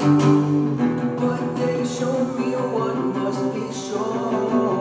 But they show me what must be shown.